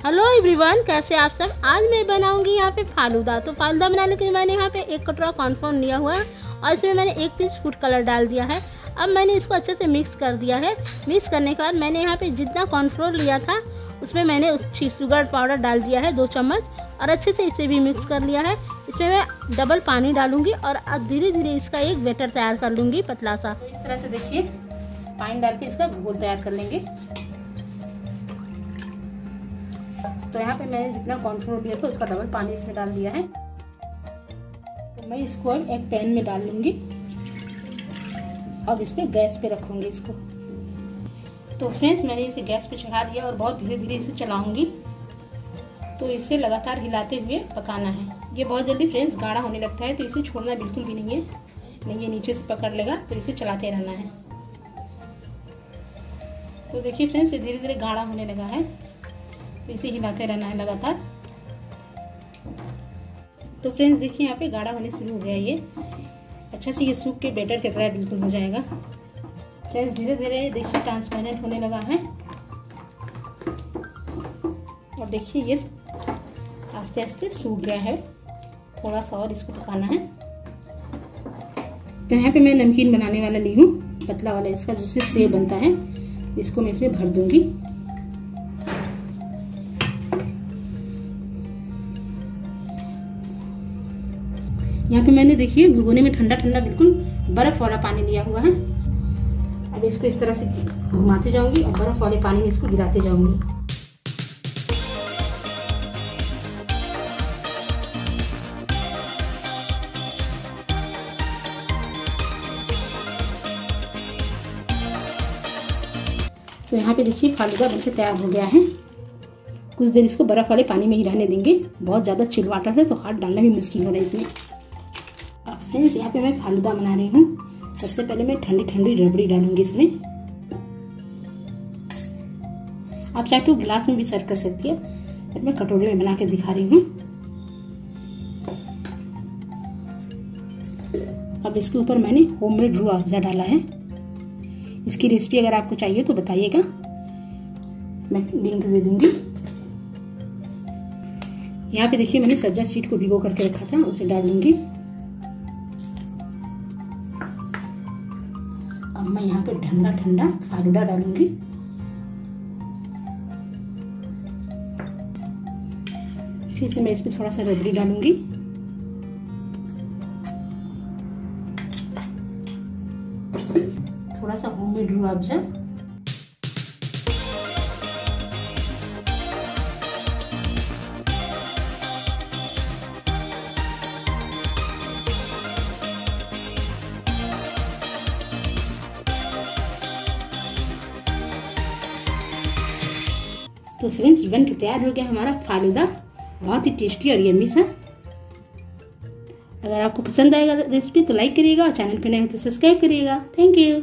Everyone कैसे आप सब? आज मैं बनाऊँगी यहाँ पे फालूदा। तो फालूदा बनाने के लिए मैंने यहाँ पे एक कटोरा कॉर्नफ्लोर लिया हुआ है और इसमें मैंने एक पीस फ़ूड कलर डाल दिया है। अब मैंने इसको अच्छे से मिक्स कर दिया है। मिक्स करने के बाद मैंने यहाँ पे जितना कॉर्नफ्लोर लिया था, उसमें मैंने उस शुगर पाउडर डाल दिया है दो चम्मच और अच्छे से इसे भी मिक्स कर लिया है। इसमें मैं डबल पानी डालूँगी और धीरे धीरे इसका एक बेटर तैयार कर लूँगी पतला सा। इस तरह से देखिए, पानी डाल के इसका घोल तैयार कर लेंगे। तो यहाँ पे मैंने जितना कॉर्नफ्लोर लिया था, उसका डबल पानी इसमें डाल दिया है। तो मैं इसको अब एक पैन में डाल लूँगी। अब इस पर गैस पे रखूँगी इसको। तो फ्रेंड्स मैंने इसे गैस पे चढ़ा दिया और बहुत धीरे धीरे इसे चलाऊँगी। तो इसे लगातार हिलाते हुए पकाना है। ये बहुत जल्दी फ्रेंड्स गाढ़ा होने लगता है तो इसे छोड़ना बिल्कुल भी नहीं है। नहीं, ये नीचे से पकड़ लेगा तो इसे चलाते रहना है। तो देखिए फ्रेंड्स ये धीरे धीरे गाढ़ा होने लगा है। इसे हिलाते रहना है लगातार। तो फ्रेंड्स, देखिए यहाँ पे गाढ़ा होने शुरू हो गया ये। अच्छा से ये सूख के बेटर की तरह बिल्कुल हो जाएगा। फ्रेंड्स धीरे धीरे देखिए ट्रांसपेरेंट होने लगा है। और देखिए ये आस्ते आस्ते सूख गया है। थोड़ा सा और इसको पकाना है। तो यहाँ पे मैं नमकीन बनाने वाला ली हूँ, पतला वाला, इसका जिससे सेव बनता है, इसको मैं इसमें भर दूँगी। यहाँ पे मैंने देखिए भुगोने में ठंडा ठंडा बिल्कुल बर्फ़ वाला पानी लिया हुआ है। अब इसको इस तरह से घुमाते जाऊँगी और बर्फ़ वाले पानी में इसको गिराते जाऊँगी। तो यहाँ पे देखिए फालूदा बनके तैयार हो गया है। कुछ देर इसको बर्फ़ वाले पानी में ही रहने देंगे। बहुत ज़्यादा चिल वाटर है तो हाथ डालना भी मुश्किल हो रहा है इसमें। फ्रेंड्स यहाँ पे मैं फालूदा बना रही हूँ। सबसे पहले मैं ठंडी ठंडी रबड़ी डालूँगी इसमें। आप चाहे तो गिलास में भी सर्व कर सकती है। बट मैं कटोरे में बना के दिखा रही हूँ। अब इसके ऊपर मैंने होममेड रू अफजा डाला है। इसकी रेसिपी अगर आपको चाहिए तो बताइएगा। मैं लिंक दे दूँगी। यहाँ पे देखिए मैंने सब्जा सीट को भिगो करके रखा था, उसे डाल दूँगी। मैं यहाँ पे ठंडा ठंडा फालूदा डालूँगी। फिर से मैं इसमें थोड़ा सा रबड़ी डालूँगी। थोड़ा सा होममेड रूह अफजा तो फ्रेंड्स बन के तैयार हो गया हमारा फालूदा। बहुत ही टेस्टी और यम्मी सा। अगर आपको पसंद आएगा रेसिपी तो लाइक करिएगा और चैनल पर नए हो तो सब्सक्राइब करिएगा। Thank you